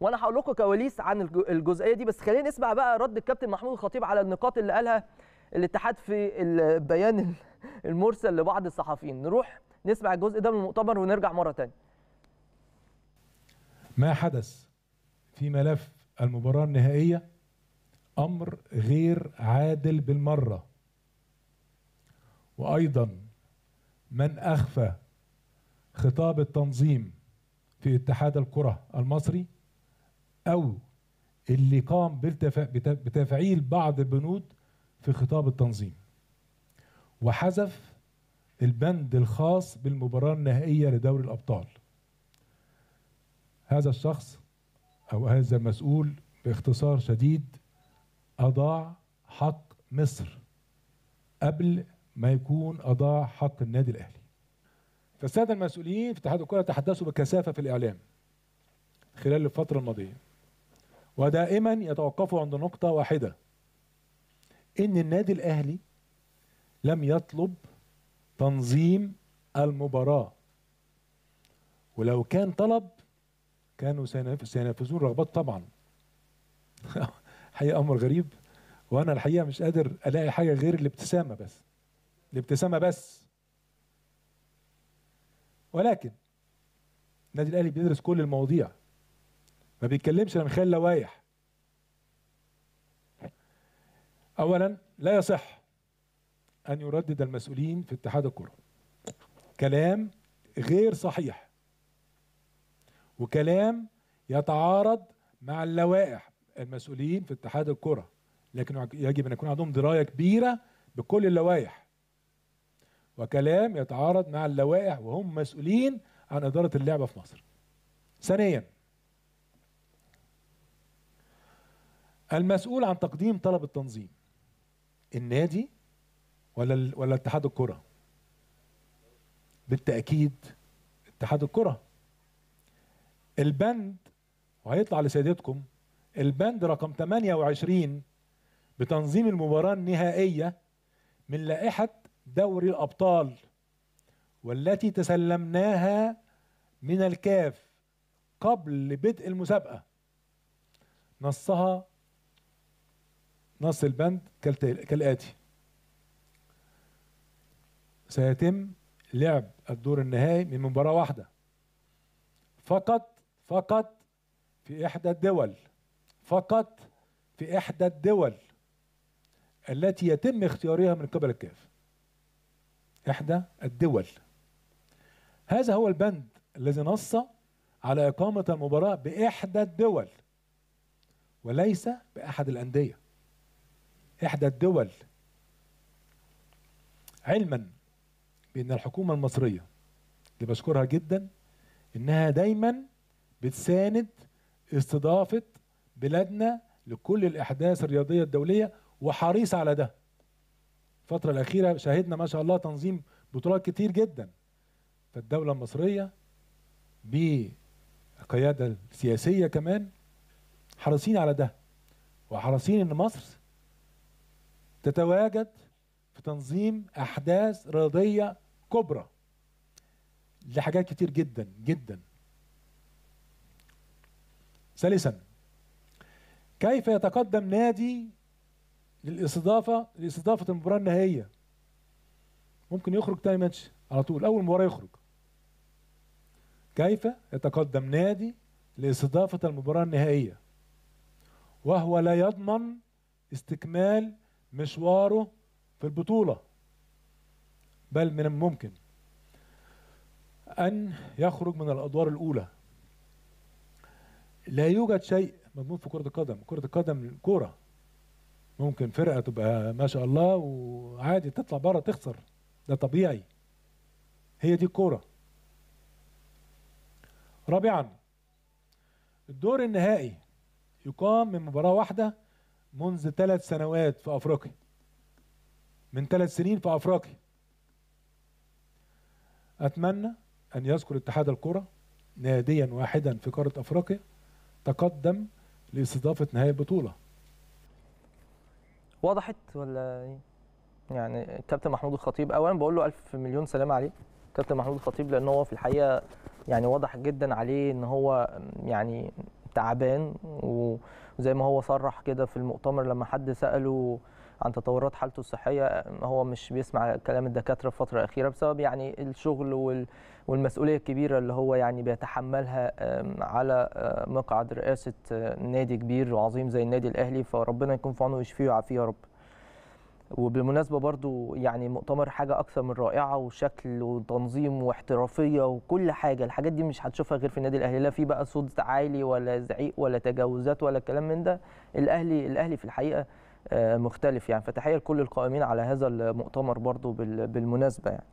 وأنا هقول لكم كواليس عن الج- الجزئية دي بس خلينا نسمع بقى رد الكابتن محمود الخطيب على النقاط اللي قالها الاتحاد في البيان ال- المرسل لبعض الصحفيين. نروح نسمع الجزء ده من المؤتمر ونرجع مرة تانية. ما حدث في ملف المباراة النهائية أمر غير عادل بالمرة. وأيضا من أخفى خطاب التنظيم في اتحاد الكرة المصري أو اللي قام بتفعيل بعض البنود في خطاب التنظيم. وحذف البند الخاص بالمباراة النهائية لدوري الأبطال. هذا الشخص أو هذا المسؤول باختصار شديد أضاع حق مصر قبل ما يكون أضاع حق النادي الأهلي. فالسادة المسؤولين في اتحاد الكرة تحدثوا بكثافة في الإعلام خلال الفترة الماضية. ودائما يتوقفوا عند نقطة واحدة إن النادي الأهلي لم يطلب تنظيم المباراة. ولو كان طلب كانوا سينف- سينفذون رغبات طبعا. حقيقة أمر غريب وأنا الحقيقة مش قادر ألاقي حاجة غير الابتسامة بس. الابتسامة بس. ولكن النادي الأهلي بيدرس كل المواضيع. ما بيتكلمش من خلال لوائح أولا لا يصح أن يردد المسؤولين في اتحاد الكرة. كلام غير صحيح. وكلام يتعارض مع اللوائح المسؤولين في اتحاد الكرة. لكن يجب أن يكون عندهم دراية كبيرة بكل اللوائح. وكلام يتعارض مع اللوائح وهم مسؤولين عن إدارة اللعبة في مصر. ثانيا المسؤول عن تقديم طلب التنظيم. النادي ولا ولا اتحاد الكرة؟ بالتأكيد اتحاد الكرة. البند وهيطلع لسيادتكم البند رقم 28 بتنظيم المباراة النهائية من لائحة دوري الأبطال والتي تسلمناها من الكاف قبل بدء المسابقة. نصها نص البند كالآتي. سيتم لعب الدور النهائي من مباراة واحدة. فقط فقط في إحدى الدول فقط في إحدى الدول التي يتم اختيارها من قبل الكاف. إحدى الدول. هذا هو البند الذي نص على إقامة المباراة بإحدى الدول وليس بأحد الأندية. إحدى الدول علما بأن الحكومة المصرية اللي بشكرها جدا إنها دايما بتساند استضافة بلادنا لكل الأحداث الرياضية الدولية وحريص على ده. الفترة الأخيرة شاهدنا ما شاء الله تنظيم بطولات كتير جدا. فالدولة المصرية بالقيادة السياسية كمان حريصين على ده وحريصين إن مصر تتواجد في تنظيم أحداث رياضية كبرى لحاجات كتير جدا جدا. ثالثا كيف يتقدم نادي للاستضافة لاستضافة المباراة النهائية؟ ممكن يخرج تاني ماتش على طول أول مباراة يخرج. كيف يتقدم نادي لاستضافة المباراة النهائية؟ وهو لا يضمن استكمال مشواره في البطولة بل من الممكن أن يخرج من الأدوار الأولى. لا يوجد شيء مضمون في كرة القدم. كرة القدم كورة ممكن فرقة تبقى ما شاء الله وعادي تطلع بره تخسر. ده طبيعي. هي دي الكورة. رابعا الدور النهائي يقام من مباراة واحدة منذ ثلاث سنوات في أفريقيا. من ثلاث سنين في أفريقيا. أتمنى أن يذكر اتحاد الكرة ناديا واحدا في قارة أفريقيا تقدم لاستضافة نهائي البطولة. وضحت ولا إيه؟ يعني الكابتن محمود الخطيب اولا بقول له ألف مليون سلامه عليه كابتن محمود الخطيب لأن هو في الحقيقة يعني واضح جدا عليه إن هو يعني تعبان وزي ما هو صرح كده في المؤتمر لما حد سأله عن تطورات حالته الصحية هو مش بيسمع كلام الدكاترة في الفترة الاخيره بسبب يعني الشغل وال والمسؤولية الكبيرة اللي هو يعني بيتحملها على آه، مقعد رئاسة آه، نادي كبير وعظيم زي النادي الأهلي فربنا يكون في عونه ويشفيه ويعافيه يا رب. وبالمناسبة برضو يعني مؤتمر حاجة أكثر من رائعة وشكل وتنظيم واحترافية وكل حاجة. الحاجات دي مش هتشوفها غير في النادي الأهلي. لا في بقى صوت عالي ولا زعيق ولا تجاوزات ولا كلام من ده. الأهلي الأهلي في الحقيقة آه، مختلف يعني. فتحية لكل القائمين على هذا المؤتمر برضو بال- بالمناسبة يعني.